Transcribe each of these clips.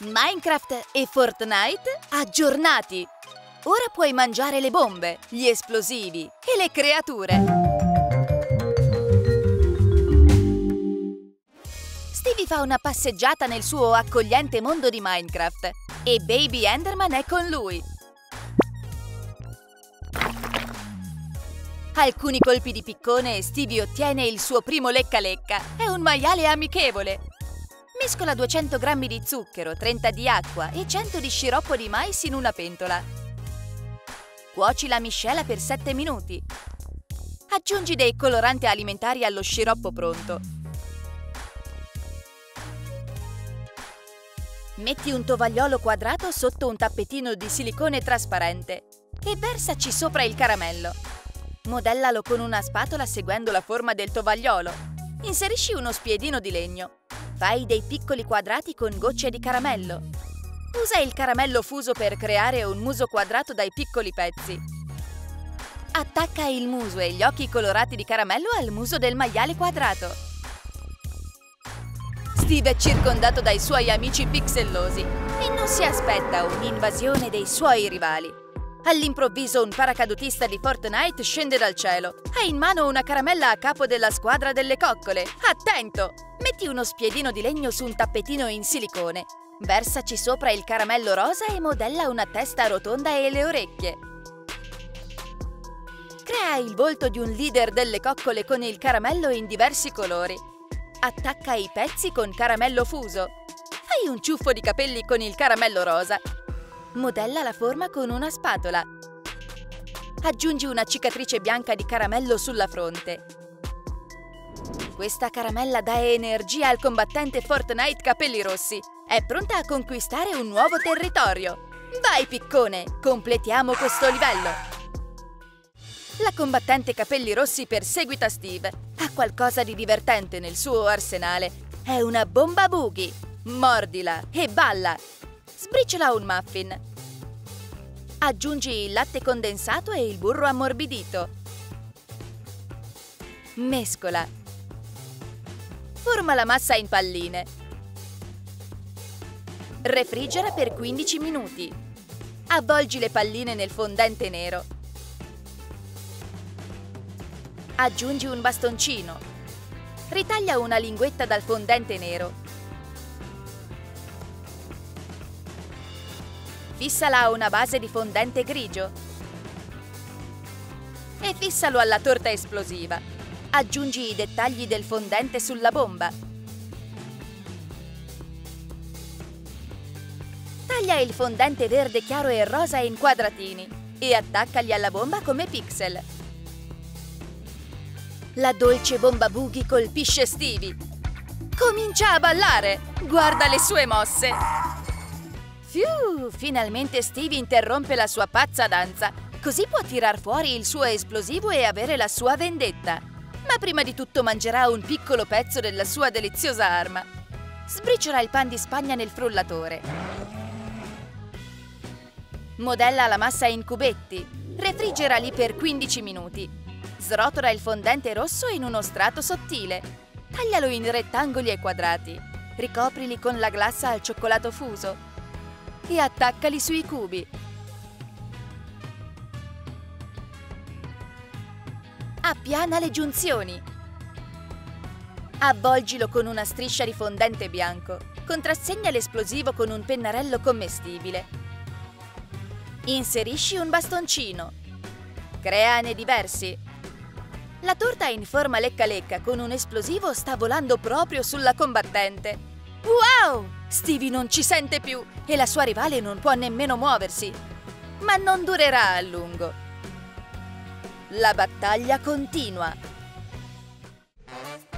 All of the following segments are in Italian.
Minecraft e Fortnite aggiornati! Ora puoi mangiare le bombe, gli esplosivi e le creature. Stevie fa una passeggiata nel suo accogliente mondo di Minecraft e Baby Enderman è con lui. Alcuni colpi di piccone e Stevie ottiene il suo primo lecca-lecca. È un maiale amichevole. Mescola 200 g di zucchero, 30 di acqua e 100 di sciroppo di mais in una pentola. Cuoci la miscela per 7 minuti. Aggiungi dei coloranti alimentari allo sciroppo pronto. Metti un tovagliolo quadrato sotto un tappetino di silicone trasparente e versaci sopra il caramello. Modellalo con una spatola seguendo la forma del tovagliolo. Inserisci uno spiedino di legno. Fai dei piccoli quadrati con gocce di caramello. Usa il caramello fuso per creare un muso quadrato dai piccoli pezzi. Attacca il muso e gli occhi colorati di caramello al muso del maiale quadrato. Steve è circondato dai suoi amici pixellosi e non si aspetta un'invasione dei suoi rivali. All'improvviso un paracadutista di Fortnite scende dal cielo. Ha in mano una caramella a capo della squadra delle coccole. Attento! Metti uno spiedino di legno su un tappetino in silicone. Versaci sopra il caramello rosa e modella una testa rotonda e le orecchie. Crea il volto di un leader delle coccole con il caramello in diversi colori. Attacca i pezzi con caramello fuso. Fai un ciuffo di capelli con il caramello rosa Modella la forma con una spatola. Aggiungi una cicatrice bianca di caramello sulla fronte. Questa caramella dà energia al combattente Fortnite Capelli Rossi. È pronta a conquistare un nuovo territorio. Vai, piccone! Completiamo questo livello! La combattente Capelli Rossi perseguita Steve. Ha qualcosa di divertente nel suo arsenale. È una bomba boogie. Mordila e balla! Sbriciola un muffin. Aggiungi il latte condensato e il burro ammorbidito. Mescola. Forma la massa in palline. Refrigera per 15 minuti. Avvolgi le palline nel fondente nero. Aggiungi un bastoncino. Ritaglia una linguetta dal fondente nero Fissala a una base di fondente grigio. E fissalo alla torta esplosiva. Aggiungi i dettagli del fondente sulla bomba. Taglia il fondente verde chiaro e rosa in quadratini e attaccali alla bomba come pixel. La dolce bomba boogie colpisce Stevie. Comincia a ballare! Guarda le sue mosse! Fiu, finalmente Steve interrompe la sua pazza danza, così può tirar fuori il suo esplosivo e avere la sua vendetta. Ma prima di tutto mangerà un piccolo pezzo della sua deliziosa arma. Sbriciola il pan di spagna nel frullatore. Modella la massa in cubetti. Refrigerali per 15 minuti. Srotola il fondente rosso in uno strato sottile. Taglialo in rettangoli e quadrati. Ricoprili con la glassa al cioccolato fuso e attaccali sui cubi. Appiana le giunzioni. Avvolgilo con una striscia di fondente bianco. Contrassegna l'esplosivo con un pennarello commestibile. Inserisci un bastoncino. Creane diversi. La torta in forma lecca-lecca con un esplosivo sta volando proprio sulla combattente. Wow! Stevie non ci sente più e la sua rivale non può nemmeno muoversi. Ma non durerà a lungo. La battaglia continua.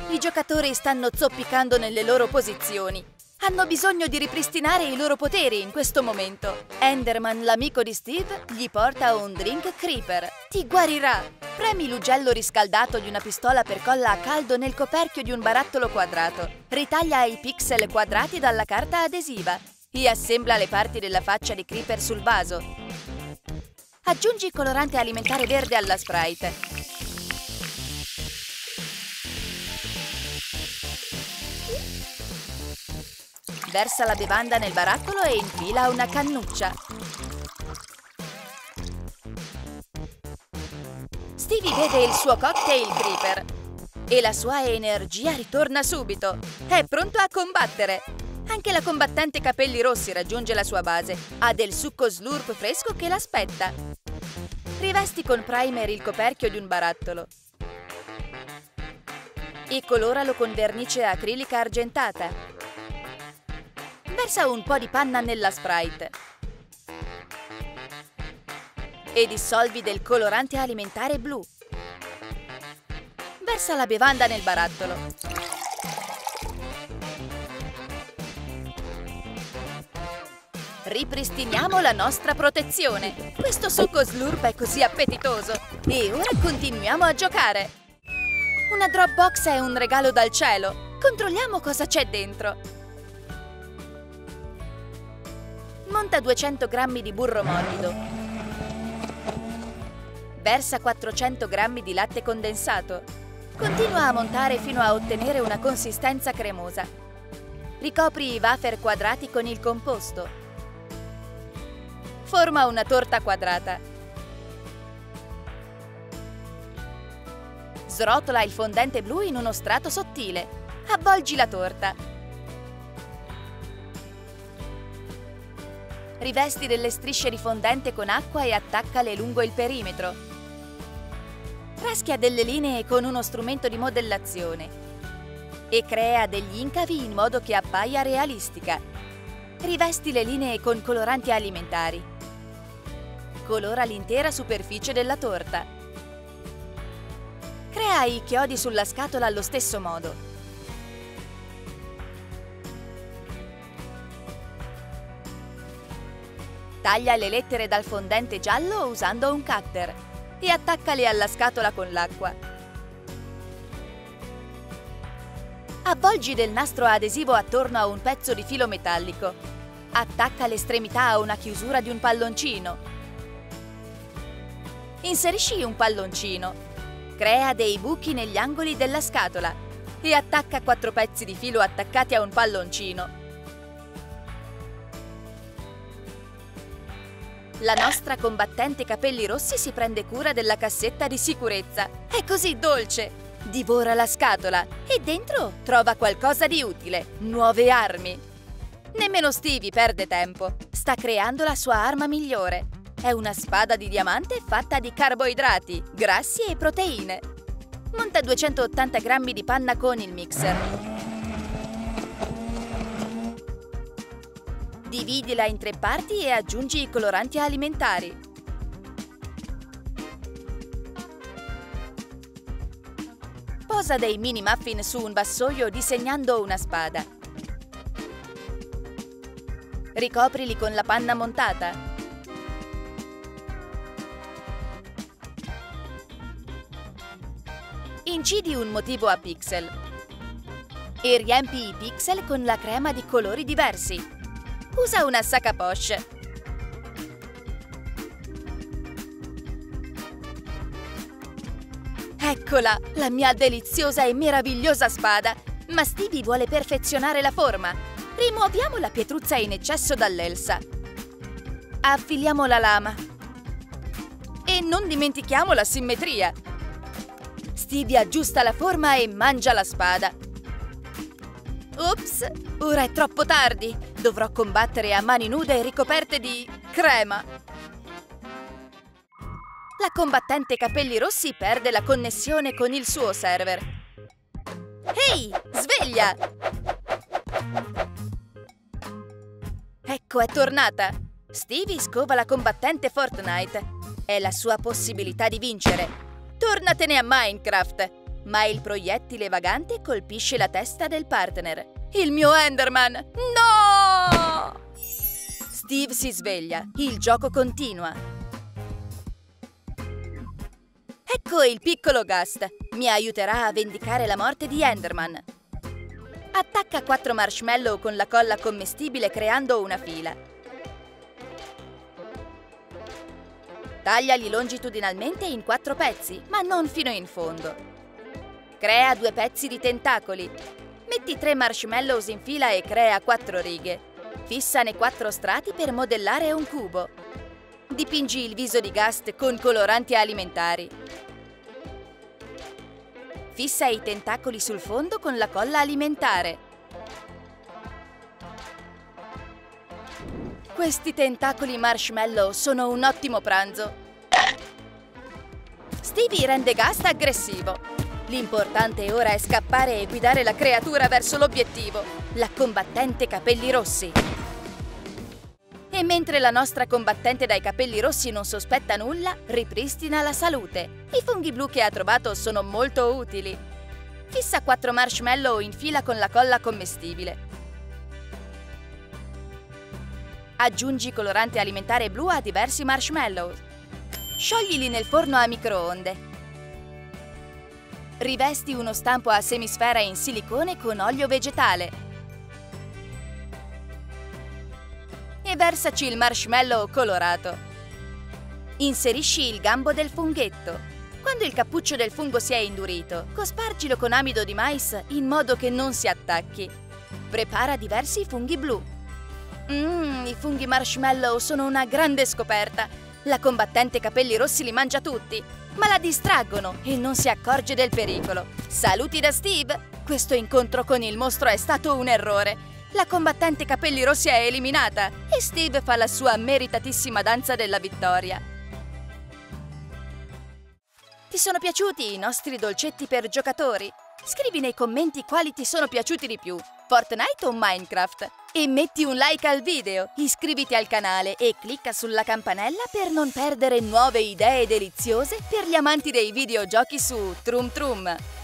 I giocatori stanno zoppicando nelle loro posizioni. Hanno bisogno di ripristinare i loro poteri in questo momento. Enderman, l'amico di Steve, gli porta un drink Creeper. Ti guarirà! Premi l'ugello riscaldato di una pistola per colla a caldo nel coperchio di un barattolo quadrato. Ritaglia i pixel quadrati dalla carta adesiva e assembla le parti della faccia di Creeper sul vaso. Aggiungi colorante alimentare verde alla Sprite. Versa la bevanda nel barattolo e infila una cannuccia. Stevie vede il suo cocktail creeper e la sua energia ritorna subito. È pronto a combattere. Anche la combattente capelli rossi raggiunge la sua base. Ha del succo slurp fresco che l'aspetta. Rivesti con primer il coperchio di un barattolo e coloralo con vernice acrilica argentata. Versa un po' di panna nella Sprite e dissolvi del colorante alimentare blu. Versa la bevanda nel barattolo. Ripristiniamo la nostra protezione. Questo succo slurp è così appetitoso. E ora continuiamo a giocare. Una Dropbox è un regalo dal cielo. Controlliamo cosa c'è dentro. Monta 200 g di burro morbido. Versa 400 g di latte condensato. Continua a montare fino a ottenere una consistenza cremosa. Ricopri i wafer quadrati con il composto. Forma una torta quadrata. Srotola il fondente blu in uno strato sottile. Avvolgi la torta. Rivesti delle strisce di fondente con acqua e attaccale lungo il perimetro. Raschia delle linee con uno strumento di modellazione e crea degli incavi in modo che appaia realistica. Rivesti le linee con coloranti alimentari. Colora l'intera superficie della torta. Crea i chiodi sulla scatola allo stesso modo. Taglia le lettere dal fondente giallo usando un cutter e attaccale alla scatola con l'acqua. Avvolgi del nastro adesivo attorno a un pezzo di filo metallico. Attacca l'estremità a una chiusura di un palloncino. Inserisci un palloncino Crea dei buchi negli angoli della scatola e attacca quattro pezzi di filo attaccati a un palloncino. La nostra combattente capelli rossi si prende cura della cassetta di sicurezza. È così dolce! Divora la scatola e dentro trova qualcosa di utile, nuove armi. Nemmeno Stevie perde tempo. Sta creando la sua arma migliore. È una spada di diamante fatta di carboidrati, grassi e proteine. Monta 280 g di panna con il mixer. Dividila in tre parti e aggiungi i coloranti alimentari. Posa dei mini muffin su un vassoio disegnando una spada. Ricoprili con la panna montata. Incidi un motivo a pixel e riempi i pixel con la crema di colori diversi. Usa una sacca poche. Eccola, la mia deliziosa e meravigliosa spada! Ma Stevie vuole perfezionare la forma. Rimuoviamo la pietruzza in eccesso dall'elsa. Affiliamo la lama. E non dimentichiamo la simmetria. Stevie aggiusta la forma e mangia la spada. Ops, ora è troppo tardi. Dovrò combattere a mani nude e ricoperte di crema. La combattente capelli rossi perde la connessione con il suo server. Ehi, sveglia! Ecco, è tornata. Stevie scova la combattente Fortnite. È la sua possibilità di vincere. Tornatene a Minecraft! Ma il proiettile vagante colpisce la testa del partner. Il mio Enderman! No! Steve si sveglia. Il gioco continua. Ecco il piccolo Gust. Mi aiuterà a vendicare la morte di Enderman. Attacca quattro marshmallow con la colla commestibile creando una fila. Tagliali longitudinalmente in quattro pezzi, ma non fino in fondo. Crea due pezzi di tentacoli. Metti tre marshmallows in fila e crea quattro righe. Fissane quattro strati per modellare un cubo. Dipingi il viso di Gast con coloranti alimentari. Fissa i tentacoli sul fondo con la colla alimentare. Questi tentacoli marshmallow sono un ottimo pranzo. Stevie rende Gast aggressivo. L'importante ora è scappare e guidare la creatura verso l'obiettivo, la combattente capelli rossi. E mentre la nostra combattente dai capelli rossi non sospetta nulla, ripristina la salute. I funghi blu che ha trovato sono molto utili. Fissa quattro marshmallow in fila con la colla commestibile. Aggiungi colorante alimentare blu a diversi marshmallow. Scioglili nel forno a microonde. Rivesti uno stampo a semisfera in silicone con olio vegetale. E versaci il marshmallow colorato. Inserisci il gambo del funghetto. Quando il cappuccio del fungo si è indurito, cospargilo con amido di mais in modo che non si attacchi. Prepara diversi funghi blu. Mmm, i funghi marshmallow sono una grande scoperta. La combattente capelli rossi li mangia tutti, ma la distraggono e non si accorge del pericolo. Saluti da Steve! Questo incontro con il mostro è stato un errore. La combattente capelli rossi è eliminata e Steve fa la sua meritatissima danza della vittoria. Ti sono piaciuti i nostri dolcetti per giocatori? Scrivi nei commenti quali ti sono piaciuti di più, Fortnite o Minecraft. E metti un like al video, iscriviti al canale e clicca sulla campanella per non perdere nuove idee deliziose per gli amanti dei videogiochi su Trum Trum.